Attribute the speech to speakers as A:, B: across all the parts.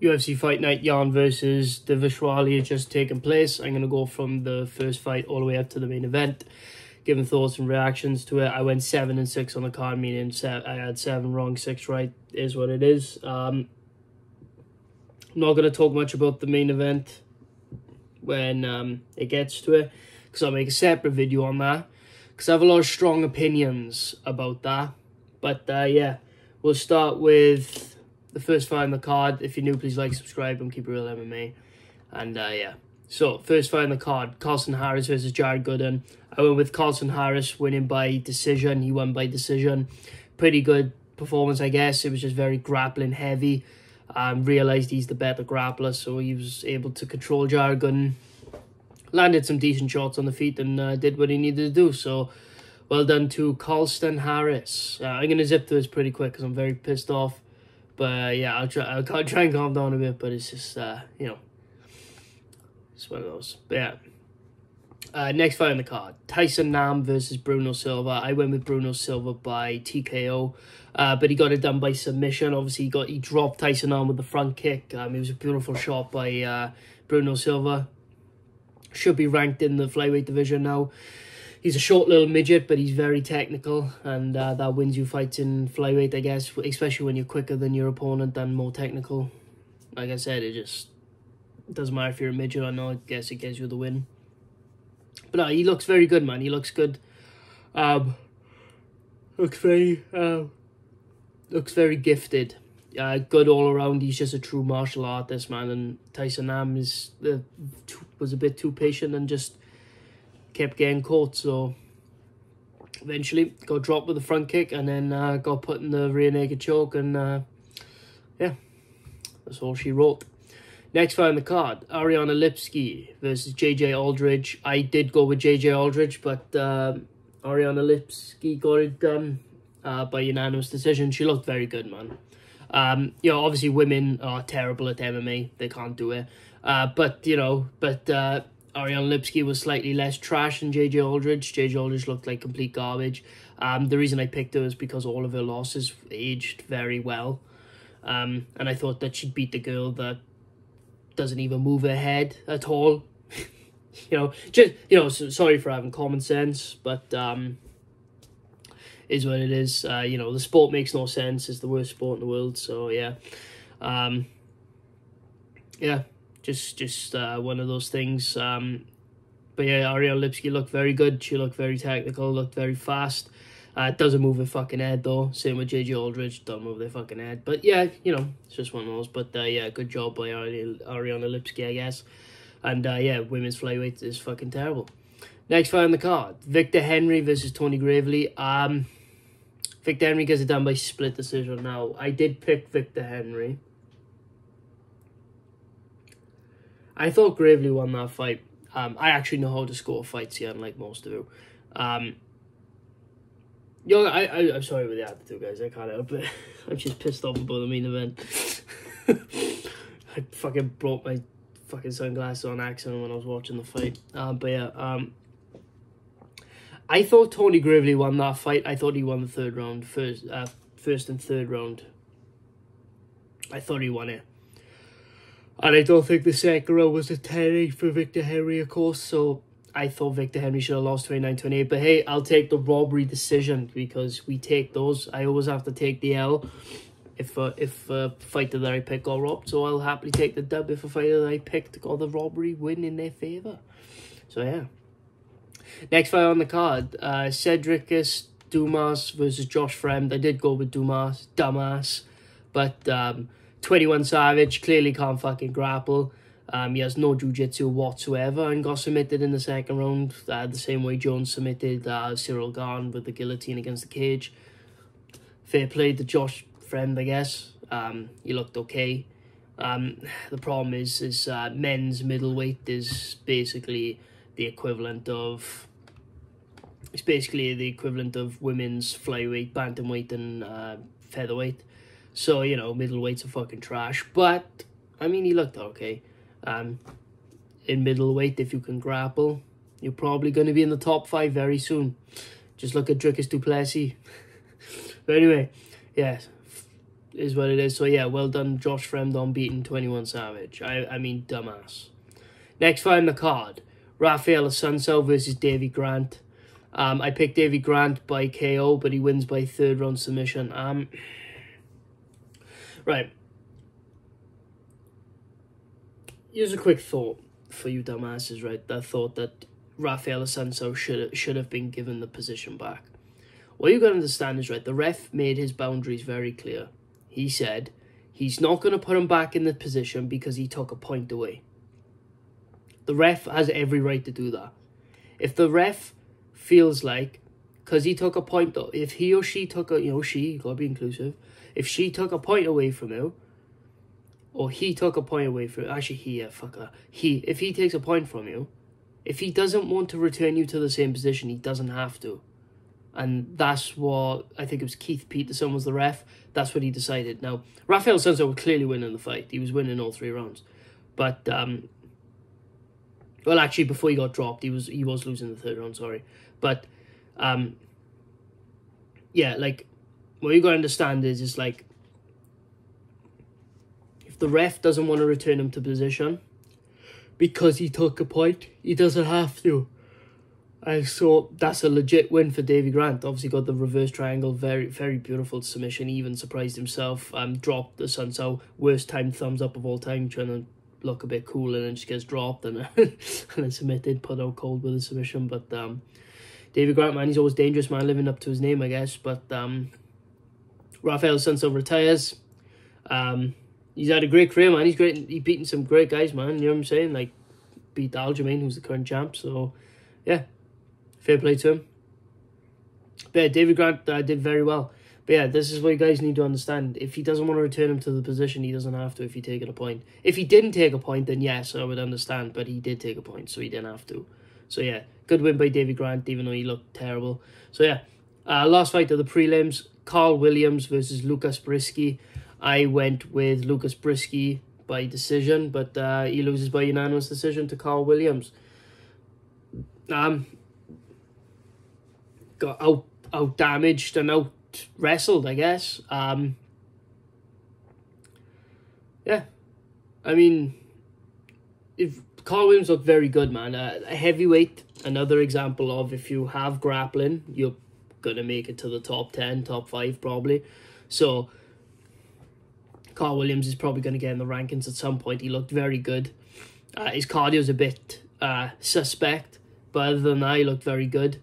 A: UFC Fight Night Yan versus Dvalishvili has just taken place. I'm going to go from the first fight all the way up to the main event, giving thoughts and reactions to it. I went 7 and 6 on the card, meaning I had 7 wrong, 6 right, is what it is. Um, I'm not going to talk much about the main event when um, it gets to it, because I'll make a separate video on that, because I have a lot of strong opinions about that. But uh, yeah, we'll start with the first fight on the card. If you're new, please like, subscribe, and keep it real MMA. And uh, yeah, so first fight on the card: Carlston Harris versus Jared Gooden. I went with Carlston Harris winning by decision. He won by decision. Pretty good performance, I guess. It was just very grappling heavy. Um, realized he's the better grappler, so he was able to control Jared Gooden. Landed some decent shots on the feet and uh, did what he needed to do. So well done to Carlston Harris. Uh, I'm gonna zip through this pretty quick because I'm very pissed off. But uh, yeah, I'll try. I'll try and calm down a bit. But it's just uh, you know, it's one of those. But yeah. Uh, next fight on the card: Tyson Nam versus Bruno Silva. I went with Bruno Silva by TKO, uh, but he got it done by submission. Obviously, he got he dropped Tyson Nam with the front kick. Um, it was a beautiful shot by uh, Bruno Silva. Should be ranked in the flyweight division now he's a short little midget, but he's very technical, and uh, that wins you fights in flyweight, I guess, especially when you're quicker than your opponent and more technical. Like I said, it just doesn't matter if you're a midget or not. I guess it gets you the win. But uh, he looks very good, man. He looks good. Um, looks very, uh, looks very gifted. Uh, good all around. He's just a true martial artist, man. And Tyson Nam is uh, was a bit too patient and just kept getting caught. So eventually got dropped with the front kick and then uh, got put in the rear naked choke. And uh, yeah, that's all she wrote. Next fight on the card, Ariane Lipski versus JJ Aldrich. I did go with JJ Aldrich, but uh, Ariane Lipski got it done uh, by unanimous decision. She looked very good, man. Um, you know, obviously women are terrible at MMA. They can't do it. Uh, but, you know, but uh, Ariane Lipski was slightly less trash than JJ Aldrich. JJ Aldrich looked like complete garbage. Um, the reason I picked her is because all of her losses aged very well. Um, and I thought that she'd beat the girl that doesn't even move her head at all. you know, just, you know, so, sorry for having common sense, but, um, is what it is. Uh, you know, the sport makes no sense. It's the worst sport in the world. So, yeah. Um, yeah, just just uh, one of those things. Um, but yeah, Ariane Lipski looked very good. She looked very technical, looked very fast. Uh, doesn't move her fucking head though. Same with JJ Aldrich, don't move their fucking head. But yeah, you know, it's just one of those. But uh, yeah, good job by Ari Ariane Lipski, I guess. And uh, yeah, women's flyweight is fucking terrible. Next fight on the card, Victor Henry versus Tony Gravely. Um, Victor Henry gets it done by split decision. Now, I did pick Victor Henry. I thought Gravely won that fight. Um, I actually know how to score fights here, unlike most of you. Um, yo, I, I, I'm sorry with the attitude, guys. I can't help it. I'm just pissed off about the main event. I fucking broke my fucking sunglasses on accident when I was watching the fight. Um, but yeah, um, I thought Tony Gravely won that fight. I thought he won the third round, first, uh, first and third round. I thought he won it. And I don't think the second round was a 10 for Victor Henry, of course. So I thought Victor Henry should have lost 29 28. But hey, I'll take the robbery decision because we take those. I always have to take the L if uh, if a fighter that I pick got robbed. So I'll happily take the dub if a fighter that I picked got the robbery win in their favour. So yeah. Next fight on the card, uh, Sedriques Dumas versus Josh Fremd. I did go with Dumas, dumbass, but um, 21 Savage clearly can't fucking grapple. Um, he has no jiu-jitsu whatsoever and got submitted in the second round uh, the same way Jones submitted uh, Ciryl Gane with the guillotine against the cage. Fair play to Josh Fremd, I guess. Um, he looked okay. Um, the problem is, is uh, men's middleweight is basically the equivalent of it's basically the equivalent of women's flyweight, bantamweight, and uh, featherweight. So, you know, middleweight's a fucking trash. But, I mean, he looked okay. Um, in middleweight, if you can grapple, you're probably going to be in the top five very soon. Just look at Dricus Du Plessis. but anyway, yeah, is what it is. So yeah, well done, Josh Fremdon beating 21 Savage. I, I mean, dumbass. Next fight on the card, Rafael Assunção versus Davey Grant. Um, I picked Davey Grant by KO, but he wins by third round submission. Um, right. Here's a quick thought for you dumbasses, right? That thought that Rafael Assunção should should have been given the position back. What you got to understand is right. The ref made his boundaries very clear. He said he's not going to put him back in the position because he took a point away. The ref has every right to do that. If the ref feels like, because he took a point, though. if he or she took a, you know, she, gotta be inclusive, if she took a point away from you, or he took a point away from, actually he, yeah, fucker, he, if he takes a point from you, if he doesn't want to return you to the same position, he doesn't have to. And that's what, I think it was Keith Peterson was the ref, that's what he decided. Now, Rafael Assunção was clearly winning the fight, he was winning all three rounds. But um, well, actually, before he got dropped, he was he was losing the third round. Sorry, but um, yeah, like what you got to understand is is like if the ref doesn't want to return him to position because he took a point, he doesn't have to. And so that's a legit win for Davey Grant. Obviously got the reverse triangle, very very beautiful submission. He even surprised himself. Um, dropped Assunção, worst time thumbs up of all time, trying to look a bit cool and then just gets dropped and, and then submitted, put out cold with a submission. But um, David Grant, man, he's always dangerous, man, living up to his name, I guess. But um, Rafael Assunção retires. Um, he's had a great career, man. He's great. He's beaten some great guys, man. You know what I'm saying? Like, beat Aljamain, who's the current champ. So, yeah, fair play to him. But yeah, David Grant uh, did very well. But yeah, this is what you guys need to understand. If he doesn't want to return him to the position, he doesn't have to if he taken a point. If he didn't take a point, then yes, I would understand. But he did take a point, so he didn't have to. So yeah, good win by David Grant, even though he looked terrible. So yeah, uh, last fight of the prelims, Carl Williams versus Lucas Brzeski. I went with Lucas Brzeski by decision, but uh, he loses by unanimous decision to Carl Williams. Um, got out out damaged and out wrestled, I guess. Um, yeah, I mean, if Carl Williams looked very good, man. Uh, a heavyweight, another example of if you have grappling, you're gonna make it to the top ten, top five probably. So Carl Williams is probably gonna get in the rankings at some point. He looked very good. Uh, his cardio's a bit uh, suspect, but other than that, he looked very good.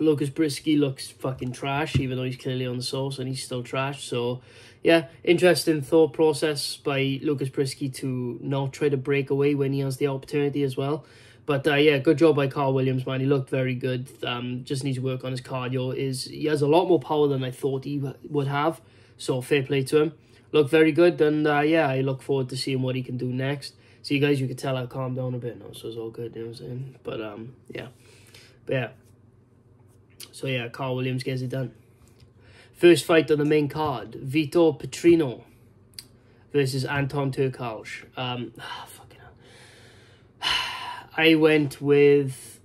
A: Lucas Brzeski looks fucking trash, even though he's clearly on the sauce and he's still trash. So, yeah, interesting thought process by Lucas Brzeski to not try to break away when he has the opportunity as well. But uh, yeah, good job by Carl Williams, man. He looked very good. Um, just needs to work on his cardio. Is he has a lot more power than I thought he would have. So fair play to him. Looked very good, and uh, yeah, I look forward to seeing what he can do next. So you guys, you could tell I calmed down a bit now, so it's all good. You know what I'm saying? But um, yeah, but yeah. So yeah, Carl Williams gets it done. First fight on the main card, Vitor Petrino versus Anton Turkalj. Um, fucking hell. I went with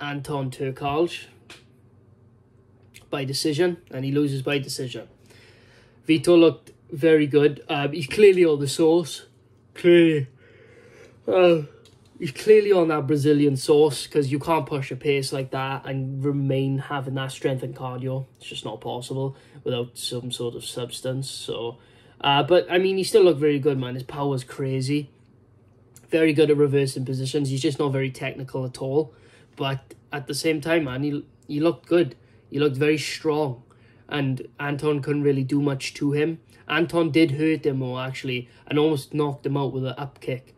A: Anton Turkalj by decision, and he loses by decision. Vitor looked very good. Um, he's clearly on the sauce. Clearly. Uh, he's clearly on that Brazilian sauce because you can't push a pace like that and remain having that strength and cardio. It's just not possible without some sort of substance. So, uh, but I mean, he still looked very good, man. His power's crazy. Very good at reversing positions. He's just not very technical at all. But at the same time, man, he, he looked good. He looked very strong. And Anton couldn't really do much to him. Anton did hurt him, or actually, and almost knocked him out with an up kick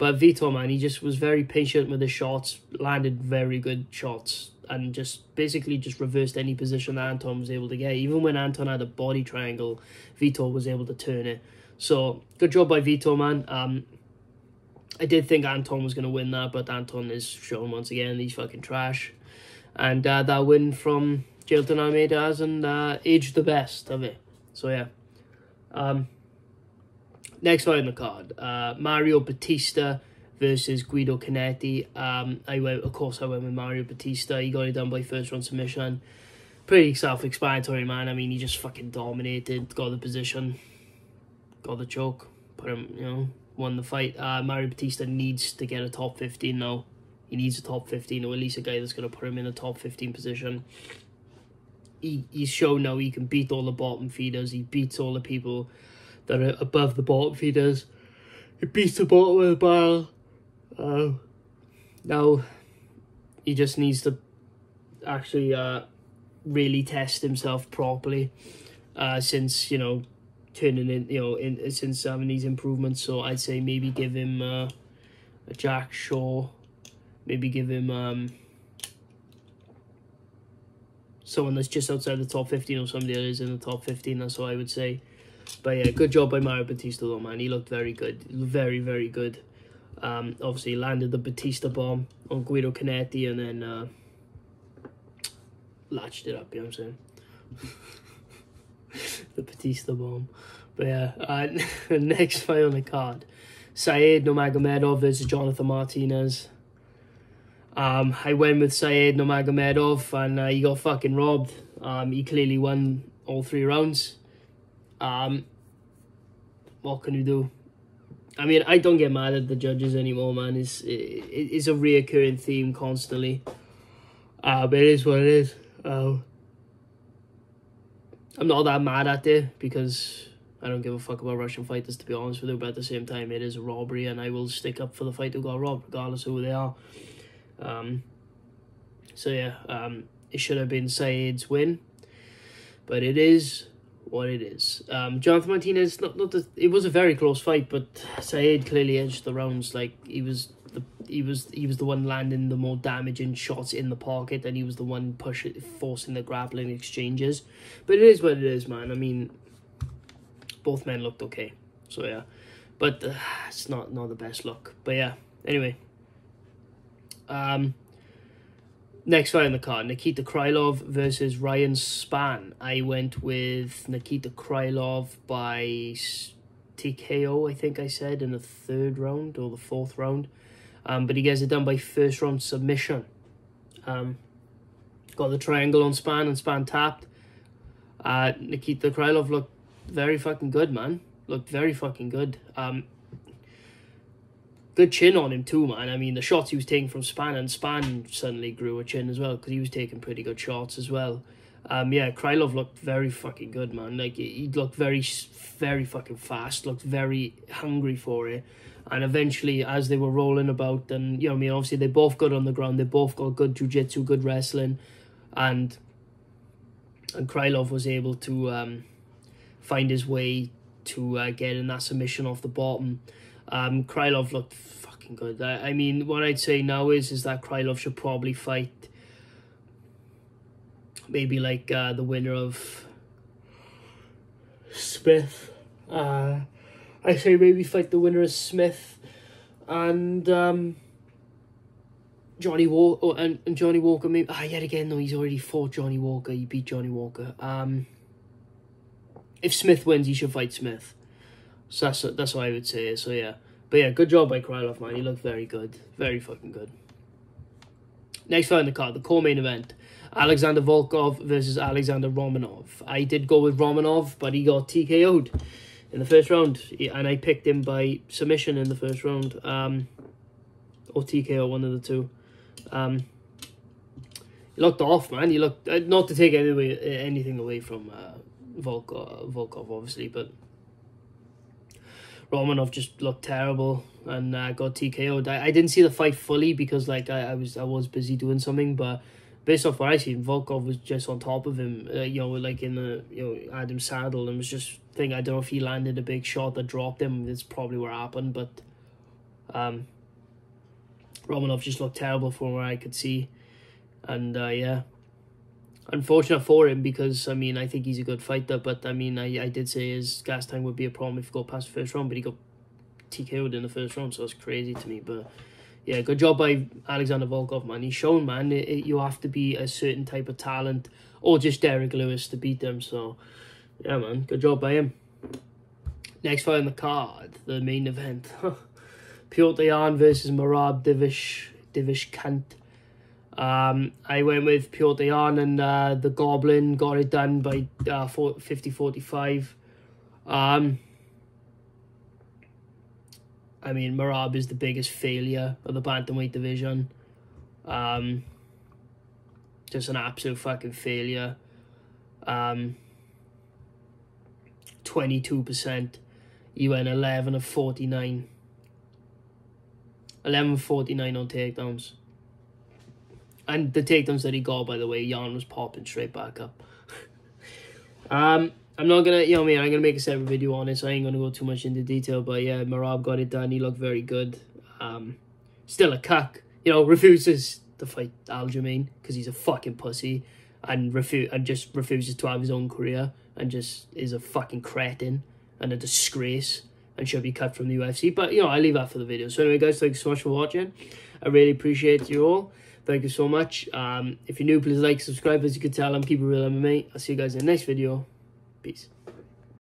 A: but Vitor, man, he just was very patient with his shots, landed very good shots, and just basically just reversed any position that Anton was able to get. Even when Anton had a body triangle, Vitor was able to turn it. So good job by Vitor, man. Um, I did think Anton was going to win that, but Anton is shown once again he's fucking trash. And uh, that win from Jailton Almeida hasn't uh, aged the best of it. So yeah. Um, next fight on the card, uh, Mario Bautista versus Guido Canetti. Um, I went, of course, I went with Mario Bautista. He got it done by first round submission. pretty self-explanatory, man. I mean, he just fucking dominated, got the position, got the choke, put him, you know, won the fight. Uh, Mario Bautista needs to get a top 15 now. He needs a top 15 or at least a guy that's going to put him in a top 15 position. He, he's shown now he can beat all the bottom feeders. He beats all the people that are above the bottom feeders. He beats the bottom of the barrel. Uh, now, he just needs to actually uh, really test himself properly uh, since, you know, turning in, you know, in, since having these improvements. So I'd say maybe give him uh, a Jack Shore maybe give him um, someone that's just outside the top 15 or somebody that is in the top 15. That's what I would say. But yeah, good job by Mario Bautista though, man. He looked very good. Very, very good. Um, obviously, landed the Batista bomb on Guido Canetti and then uh, latched it up, you know what I'm saying? the Batista bomb. But yeah, uh, next fight on the card. Saeed Nurmagomedov versus Jonathan Martinez. Um, I went with Saeed Nurmagomedov and uh, he got fucking robbed. Um, he clearly won all three rounds. Um, what can you do? I mean, I don't get mad at the judges anymore, man. It's it, it's a reoccurring theme constantly. Uh, but it is what it is. Uh, I'm not that mad at it because I don't give a fuck about Russian fighters, to be honest with you. But at the same time, it is a robbery, and I will stick up for the fighter who got robbed, regardless of who they are. Um, so yeah, um, it should have been Saeed's win, but it is what it is. Um, Jonathan Martinez, not not the, it was a very close fight, but Saeed clearly edged the rounds. Like he was the he was he was the one landing the more damaging shots in the pocket, and he was the one pushing forcing the grappling exchanges. But it is what it is, man. I mean, both men looked okay, so yeah, but uh, it's not not the best look. But yeah, anyway. Um, next fight on the card, Nikita Krylov versus Ryan Spann. I went with Nikita Krylov by TKO, I think I said, in the third round or the fourth round. Um, but he gets it done by first round submission. Um, got the triangle on Spann and Spann tapped. Uh, Nikita Krylov looked very fucking good, man. Looked very fucking good. Um, good chin on him too, man. I mean, the shots he was taking from Spann and Spann suddenly grew a chin as well because he was taking pretty good shots as well. Um, yeah, Krylov looked very fucking good, man. Like he looked very, very fucking fast. Looked very hungry for it. And eventually, as they were rolling about, and you know, I mean, obviously they both got on the ground. They both got good jujitsu, good wrestling, and and Krylov was able to um, find his way to uh, getting that submission off the bottom. Um, Krylov looked fucking good. I, I mean, what I'd say now is is that Krylov should probably fight maybe like uh, the winner of Smith. Uh, I say maybe fight the winner of Smith and um, Johnny Walker oh, and, and Johnny Walker. Maybe ah yet again though he's already fought Johnny Walker. He beat Johnny Walker. Um, if Smith wins, he should fight Smith. So that's that's what I would say. So yeah, but yeah, good job by Krylov, man. He looked very good, very fucking good. Next fight in the card, the core main event: Alexander Volkov versus Alexander Romanov. I did go with Romanov, but he got TKO'd in the first round, and I picked him by submission in the first round, um, or TKO, one of the two. Um, he looked off, man. He looked uh, not to take anyway anything away from uh, Volkov, Volkov, obviously, but Romanov just looked terrible and uh, got TKO'd. I, I didn't see the fight fully because like I, I was I was busy doing something, but based off what I seen, Volkov was just on top of him. Uh, you know, like in the you know Adam saddle, and was just thing. I don't know if he landed a big shot that dropped him. That's probably what happened, but um, Romanov just looked terrible from where I could see, and uh, yeah, unfortunate for him because I mean I think he's a good fighter, but I mean I, I did say his gas tank would be a problem if he got past the first round, but he got TKO'd in the first round, so it's crazy to me. But yeah, good job by Alexander Volkov, man. He's shown, man, it, it, you have to be a certain type of talent or just Derrick Lewis to beat them. So yeah, man, good job by him. Next fight on the card, the main event. Petr Yan versus Merab Divish Divish Kant. Um, I went with Petr Yan and uh, the Goblin got it done by uh, 50-45. Um, I mean, Merab is the biggest failure of the bantamweight division. Um, just an absolute fucking failure. Um, 22%. He went 11 of 49. 11 of 49 on takedowns. And the takedowns that he got, by the way, Yan was popping straight back up. um, I'm not gonna, you know, I mean, I'm gonna make a separate video on it, so I ain't gonna go too much into detail. But yeah, Merab got it done. He looked very good. Um, still a cuck, you know, refuses to fight Aljamain because he's a fucking pussy and refu- and just refuses to have his own career and just is a fucking cretin and a disgrace and should be cut from the UFC. But you know, I leave that for the video. So anyway, guys, thanks so much for watching. I really appreciate you all. Thank you so much. Um, if you're new, please like, subscribe. As you can tell, I'm keeping real MMA. I'll see you guys in the next video. Peace.